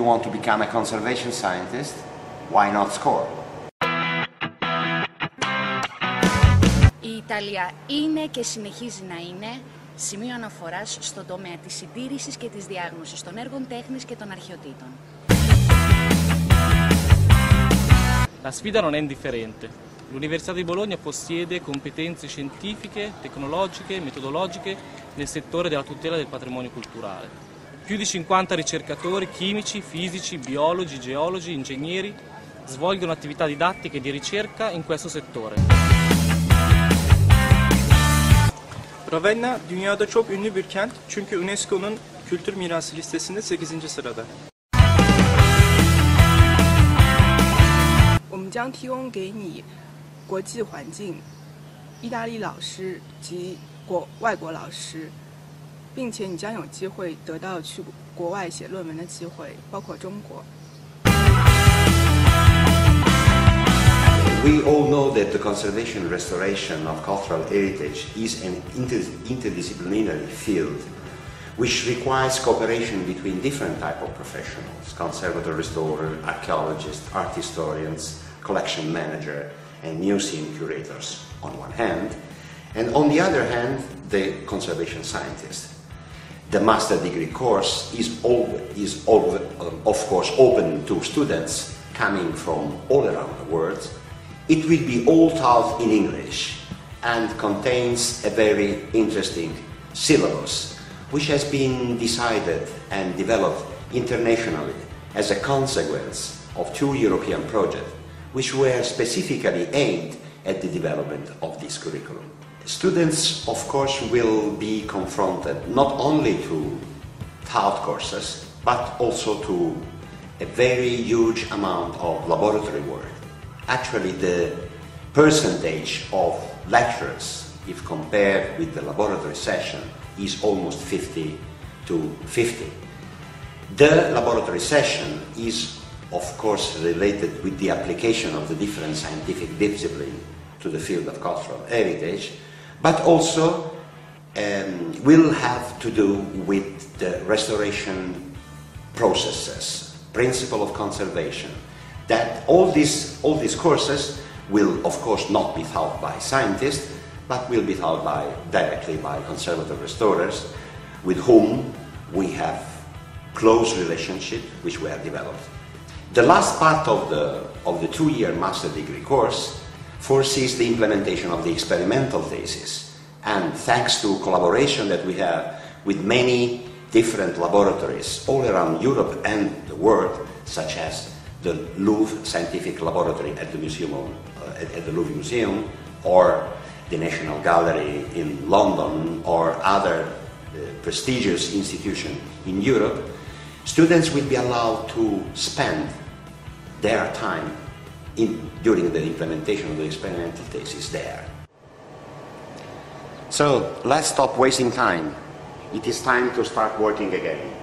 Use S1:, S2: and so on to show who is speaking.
S1: want to become a conservation scientist, why not score?
S2: Η Ιταλία είναι και συνεχίζει να είναι σημείο αναφοράς στον τομέα της συντήρησης και της διάγνωσης των έργων τέχνης και των αρχαιοτήτων.
S3: La sfida non è indifferente. L'Università di Bologna possiede competenze scientifiche, tecnologiche e metodologiche nel settore della tutela del patrimonio culturale. Più di 50 ricercatori chimici, fisici, biologi, geologi, ingegneri svolgono attività didattiche e di ricerca in questo settore.
S4: Ravenna dünyada çok ünlü bir kent çünkü UNESCO'nun kültür mirası listesinde 8. sırada.
S5: 我们将提供给你国际环境、意大利老师及国外国老师， 并且你将有机会得到去国外写论文的机会，包括中国。
S1: We all know that the conservation and restoration of cultural heritage is an inter- interdisciplinary field which requires cooperation between different type of professionals, conservator, restorer, archaeologist, art historians, collection manager, and museum curators on one hand, and on the other hand, the conservation scientist. The master degree course is, is um, of course open to students coming from all around the world. It will be all taught in English and contains a very interesting syllabus which has been decided and developed internationally as a consequence of two European projects which were specifically aimed at the development of this curriculum. Students, of course, will be confronted not only to taught courses, but also to a very huge amount of laboratory work. Actually, the percentage of lecturers, if compared with the laboratory session, is almost 50 to 50. The laboratory session is, of course, related with the application of the different scientific discipline to the field of cultural heritage, but also um, will have to do with the restoration processes, principle of conservation. That all these, all these courses will, of course, not be taught by scientists, but will be taught by, directly by conservative restorers with whom we have close relationship which we have developed. The last part of the, of the two-year master degree course foresees the implementation of the experimental thesis. And thanks to collaboration that we have with many different laboratories all around Europe and the world, such as the Louvre Scientific Laboratory at the Museum of, uh, at, at the Louvre Museum, or the National Gallery in London, or other uh, prestigious institutions in Europe, students will be allowed to spend their time in, during the implementation of the experimental thesis there. So let's stop wasting time. It is time to start working again.